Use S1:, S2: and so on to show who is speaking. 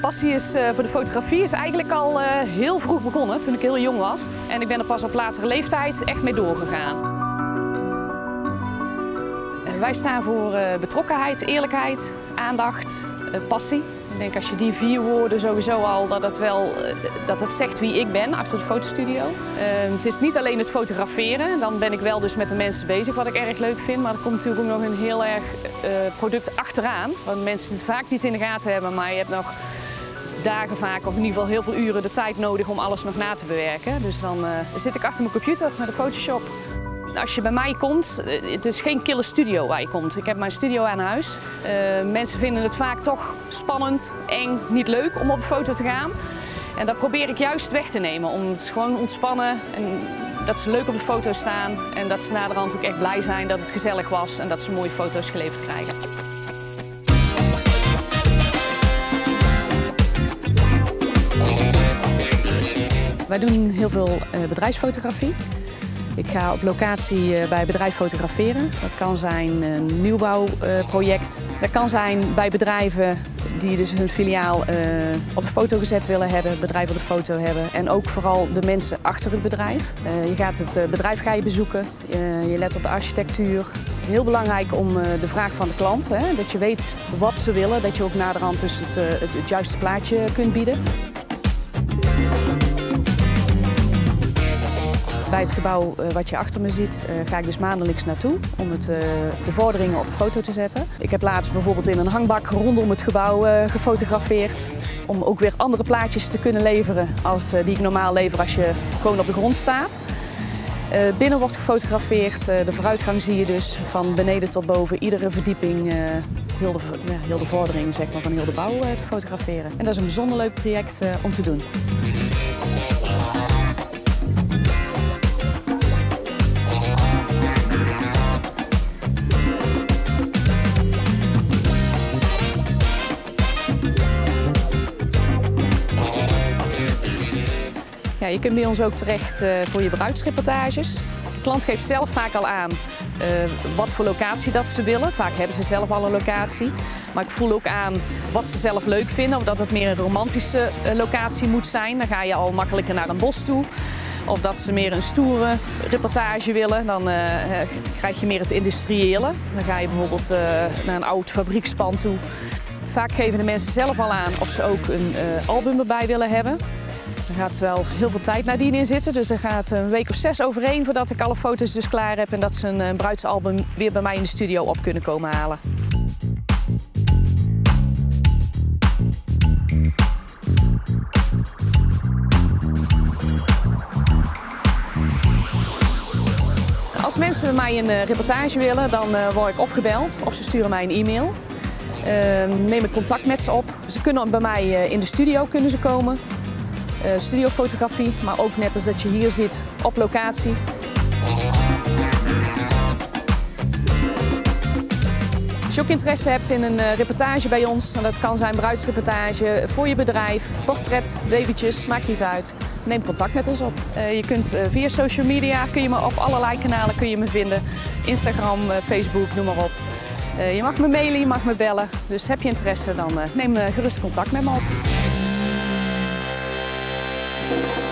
S1: passie is, uh, voor de fotografie is eigenlijk al uh, heel vroeg begonnen, toen ik heel jong was. En ik ben er pas op latere leeftijd echt mee doorgegaan. wij staan voor betrokkenheid, eerlijkheid, aandacht, passie. Ik denk als je die vier woorden sowieso al, dat het wel dat het zegt wie ik ben achter de fotostudio. Uh, het is niet alleen het fotograferen, dan ben ik wel dus met de mensen bezig wat ik erg leuk vind. Maar er komt natuurlijk ook nog een heel erg product achteraan. Wat mensen vaak niet in de gaten hebben, maar je hebt nog dagen vaak, of in ieder geval heel veel uren de tijd nodig om alles nog na te bewerken. Dus dan uh, zit ik achter mijn computer met de Photoshop. Als je bij mij komt, eh, het is geen kille studio waar je komt. Ik heb mijn studio aan huis. Uh, mensen vinden het vaak toch spannend, eng, niet leuk om op een foto te gaan. En dat probeer ik juist weg te nemen, om het gewoon ontspannen en dat ze leuk op de foto staan. En dat ze naderhand ook echt blij zijn dat het gezellig was en dat ze mooie foto's geleverd krijgen. Wij doen heel veel uh, bedrijfsfotografie. Ik ga op locatie uh, bij bedrijf fotograferen. Dat kan zijn een nieuwbouwproject. Dat kan zijn bij bedrijven die dus hun filiaal uh, op de foto gezet willen hebben, bedrijf op de foto hebben. En ook vooral de mensen achter het bedrijf. je gaat het bedrijf ga je bezoeken, je let op de architectuur. Heel belangrijk om de vraag van de klant, hè, dat je weet wat ze willen, dat je ook naderhand dus het, het juiste plaatje kunt bieden. Het gebouw uh, wat je achter me ziet uh, ga ik dus maandelijks naartoe om het, uh, de vorderingen op de foto te zetten. Ik heb laatst bijvoorbeeld in een hangbak rondom het gebouw gefotografeerd. Om ook weer andere plaatjes te kunnen leveren als die ik normaal lever als je gewoon op de grond staat. binnen wordt gefotografeerd, de vooruitgang zie je dus van beneden tot boven, iedere verdieping, heel, de, heel de vordering zeg maar, van heel de bouw te fotograferen. En dat is een bijzonder leuk project om te doen. Je kunt bij ons ook terecht uh, voor je bruidsreportages. De klant geeft zelf vaak al aan uh, wat voor locatie dat ze willen. Vaak hebben ze zelf al een locatie. Maar ik voel ook aan wat ze zelf leuk vinden. Of dat het meer een romantische uh, locatie moet zijn. Dan ga je al makkelijker naar een bos toe. Of dat ze meer een stoere reportage willen, dan krijg je meer het industriële. Dan ga je bijvoorbeeld naar een oud fabriekspand toe. Vaak geven de mensen zelf al aan of ze ook een album erbij willen hebben. Er gaat wel heel veel tijd nadien in zitten, dus er gaat een week of zes overheen voordat ik alle foto's dus klaar heb en dat ze een, bruidsalbum weer bij mij in de studio op kunnen komen halen. Als mensen bij mij een uh, reportage willen, dan uh, word ik of gebeld of ze sturen mij een e-mail. Uh, neem ik contact met ze op. Ze kunnen bij mij uh, in de studio kunnen ze komen. Uh, studiofotografie, maar ook net als dat je hier zit op locatie. Als je ook interesse hebt in een uh, reportage bij ons, en dat kan zijn bruidsreportage voor je bedrijf, portret, babytjes, maakt niet uit. Neem contact met ons op. Uh, je kunt via social media, kun je me op allerlei kanalen kun je me vinden. Instagram, Facebook, noem maar op. je mag me mailen, je mag me bellen. Dus heb je interesse, dan neem gerust contact met me op. Thank you.